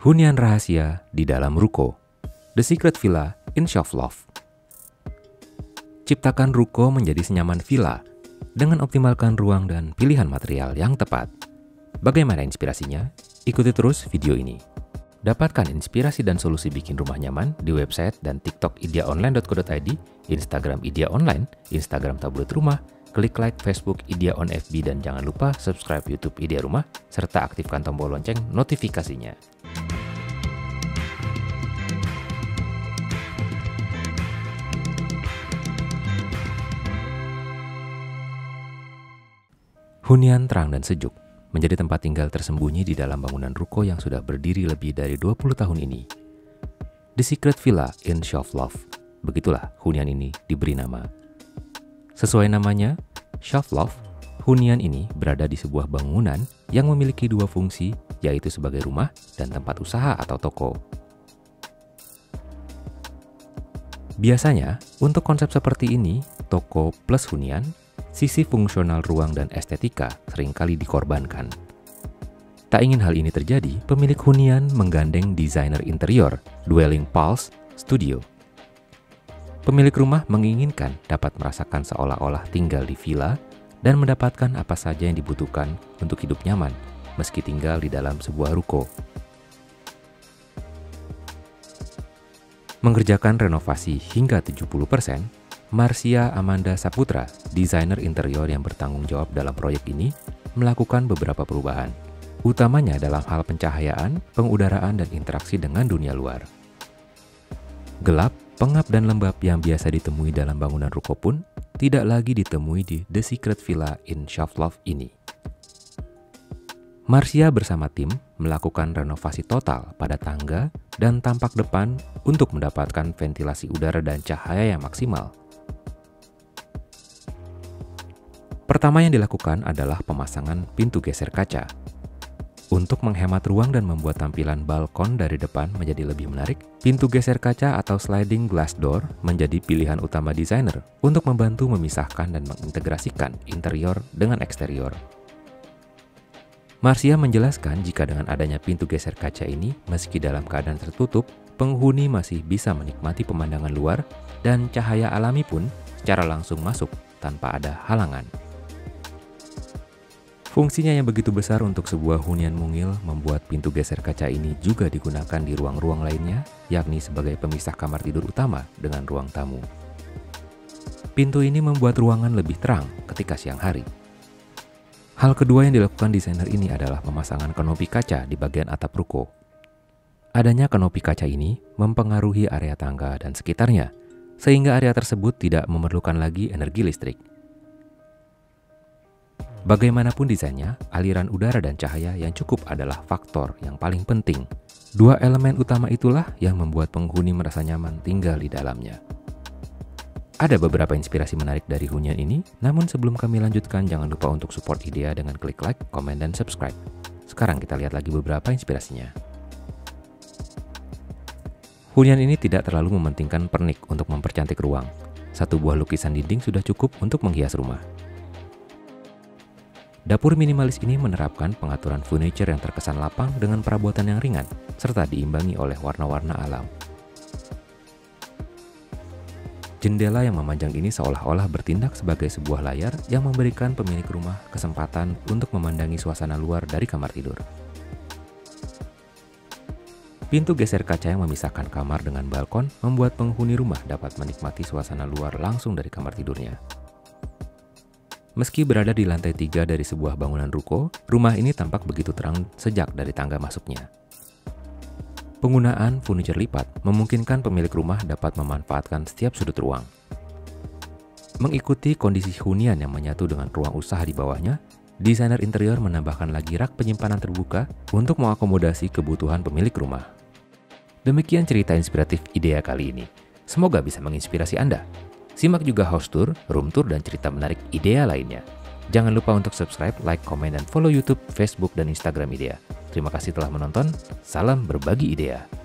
Hunian rahasia di dalam ruko. The Secret Villa in Love. Ciptakan ruko menjadi senyaman villa dengan optimalkan ruang dan pilihan material yang tepat. Bagaimana inspirasinya? Ikuti terus video ini. Dapatkan inspirasi dan solusi bikin rumah nyaman di website dan TikTok ideaonline.co.id, Instagram Idea Online, Instagram Tablet Rumah, klik like Facebook Idea on FB dan jangan lupa subscribe YouTube Idea Rumah serta aktifkan tombol lonceng notifikasinya. Hunian terang dan sejuk menjadi tempat tinggal tersembunyi di dalam bangunan ruko yang sudah berdiri lebih dari 20 tahun ini. The Secret Villa in Love. Begitulah hunian ini diberi nama. Sesuai namanya, Love, hunian ini berada di sebuah bangunan yang memiliki dua fungsi, yaitu sebagai rumah dan tempat usaha atau toko. Biasanya, untuk konsep seperti ini, toko plus hunian sisi fungsional ruang dan estetika sering kali dikorbankan. Tak ingin hal ini terjadi, pemilik hunian menggandeng desainer interior, Dwelling Pulse Studio. Pemilik rumah menginginkan dapat merasakan seolah-olah tinggal di villa dan mendapatkan apa saja yang dibutuhkan untuk hidup nyaman, meski tinggal di dalam sebuah ruko. Mengerjakan renovasi hingga 70%, Marcia Amanda Saputra, desainer interior yang bertanggung jawab dalam proyek ini, melakukan beberapa perubahan, utamanya dalam hal pencahayaan, pengudaraan, dan interaksi dengan dunia luar. Gelap, pengap, dan lembab yang biasa ditemui dalam bangunan ruko pun tidak lagi ditemui di The Secret Villa in Shavlov ini. Marcia bersama tim melakukan renovasi total pada tangga dan tampak depan untuk mendapatkan ventilasi udara dan cahaya yang maksimal Pertama yang dilakukan adalah pemasangan pintu geser kaca. Untuk menghemat ruang dan membuat tampilan balkon dari depan menjadi lebih menarik, pintu geser kaca atau sliding glass door menjadi pilihan utama desainer untuk membantu memisahkan dan mengintegrasikan interior dengan eksterior. Marcia menjelaskan jika dengan adanya pintu geser kaca ini, meski dalam keadaan tertutup, penghuni masih bisa menikmati pemandangan luar dan cahaya alami pun secara langsung masuk tanpa ada halangan. Fungsinya yang begitu besar untuk sebuah hunian mungil membuat pintu geser kaca ini juga digunakan di ruang-ruang lainnya, yakni sebagai pemisah kamar tidur utama dengan ruang tamu. Pintu ini membuat ruangan lebih terang ketika siang hari. Hal kedua yang dilakukan desainer ini adalah pemasangan kanopi kaca di bagian atap ruko. Adanya kanopi kaca ini mempengaruhi area tangga dan sekitarnya, sehingga area tersebut tidak memerlukan lagi energi listrik. Bagaimanapun desainnya, aliran udara dan cahaya yang cukup adalah faktor yang paling penting. Dua elemen utama itulah yang membuat penghuni merasa nyaman tinggal di dalamnya. Ada beberapa inspirasi menarik dari hunian ini, namun sebelum kami lanjutkan jangan lupa untuk support Idea dengan klik like, komen, dan subscribe. Sekarang kita lihat lagi beberapa inspirasinya. Hunian ini tidak terlalu mementingkan pernik untuk mempercantik ruang. Satu buah lukisan dinding sudah cukup untuk menghias rumah. Dapur minimalis ini menerapkan pengaturan furniture yang terkesan lapang dengan perabotan yang ringan, serta diimbangi oleh warna-warna alam. Jendela yang memanjang ini seolah-olah bertindak sebagai sebuah layar yang memberikan pemilik rumah kesempatan untuk memandangi suasana luar dari kamar tidur. Pintu geser kaca yang memisahkan kamar dengan balkon membuat penghuni rumah dapat menikmati suasana luar langsung dari kamar tidurnya. Meski berada di lantai tiga dari sebuah bangunan ruko, rumah ini tampak begitu terang sejak dari tangga masuknya. Penggunaan furniture lipat memungkinkan pemilik rumah dapat memanfaatkan setiap sudut ruang. Mengikuti kondisi hunian yang menyatu dengan ruang usaha di bawahnya, desainer interior menambahkan lagi rak penyimpanan terbuka untuk mengakomodasi kebutuhan pemilik rumah. Demikian cerita inspiratif Idea kali ini. Semoga bisa menginspirasi Anda. Simak juga house tour, room tour, dan cerita menarik Idea lainnya. Jangan lupa untuk subscribe, like, komen, dan follow YouTube, Facebook, dan Instagram Idea. Terima kasih telah menonton. Salam berbagi idea.